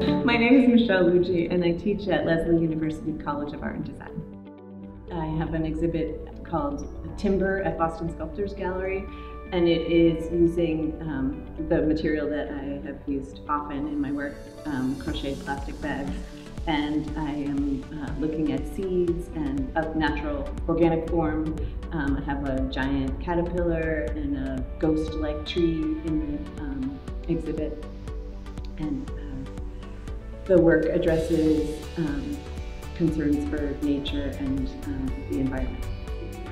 My name is Michelle Lougee and I teach at Lesley University College of Art and Design. I have an exhibit called Timber at Boston Sculptors Gallery and it is using um, the material that I have used often in my work, um, crocheted plastic bags. And I am uh, looking at seeds and of natural organic form. Um, I have a giant caterpillar and a ghost-like tree in the um, exhibit. And uh, the work addresses um, concerns for nature and uh, the environment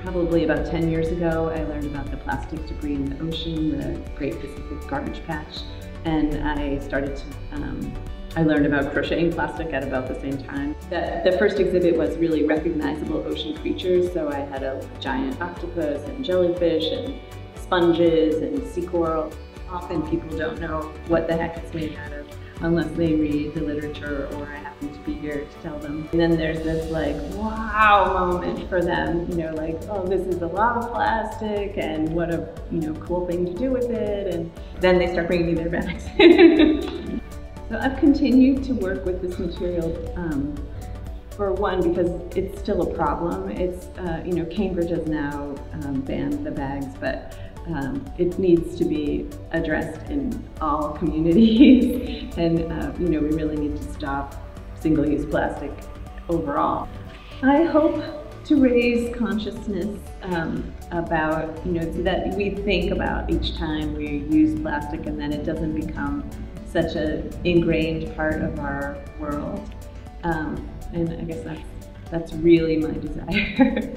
probably about 10 years ago, I learned about the plastic debris in the ocean, the Great Pacific Garbage Patch, and I started to, um, I learned about crocheting plastic at about the same time. The, the first exhibit was really recognizable ocean creatures, so I had a giant octopus and jellyfish and sponges and sea coral. Often people don't know what the heck it's made out of unless they read the literature or I happen to be here to tell them. And then there's this like, wow moment for them, you know, like, oh, this is a lot of plastic and what a, you know, cool thing to do with it. And then they start bringing me their bags. so I've continued to work with this material um, for one, because it's still a problem. It's, uh, you know, Cambridge has now um, banned the bags, but um, it needs to be addressed in all communities. and, uh, you know, we really need to stop single-use plastic overall. I hope to raise consciousness um, about, you know, so that we think about each time we use plastic and then it doesn't become such an ingrained part of our world. Um, and I guess that's, that's really my desire.